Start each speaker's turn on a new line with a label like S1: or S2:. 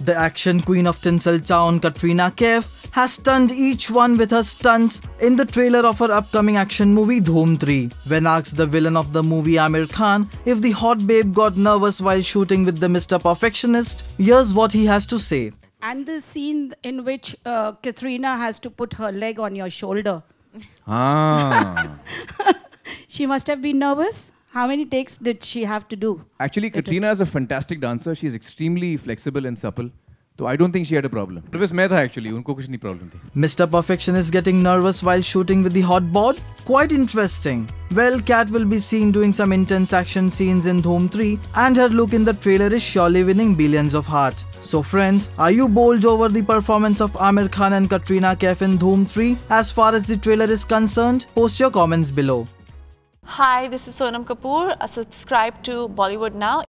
S1: The action queen of Tinseltown, Katrina Kaif, has stunned each one with her stunts in the trailer of her upcoming action movie Dhoom 3. When asked the villain of the movie Aamir Khan if the hot babe got nervous while shooting with the Mr. Perfectionist, here's what he has to say.
S2: And the scene in which uh, Katrina has to put her leg on your shoulder.
S3: Ah.
S2: She must have been nervous. How many takes did she have to do?
S3: Actually, Katrina is a fantastic dancer. She is extremely flexible and supple. So I don't think she had a problem. It was me. actually, unko kuch nahi problem thi.
S1: Mr. Perfection is getting nervous while shooting with the hot bod. Quite interesting. Well, Kat will be seen doing some intense action scenes in Dhoom 3 and her look in the trailer is surely winning billions of heart. So friends, are you bowled over the performance of Aamir Khan and Katrina Kaif in Dhoom 3? As far as the trailer is concerned, post your comments below.
S4: Hi, this is Sonam Kapoor. Uh, subscribe to Bollywood Now.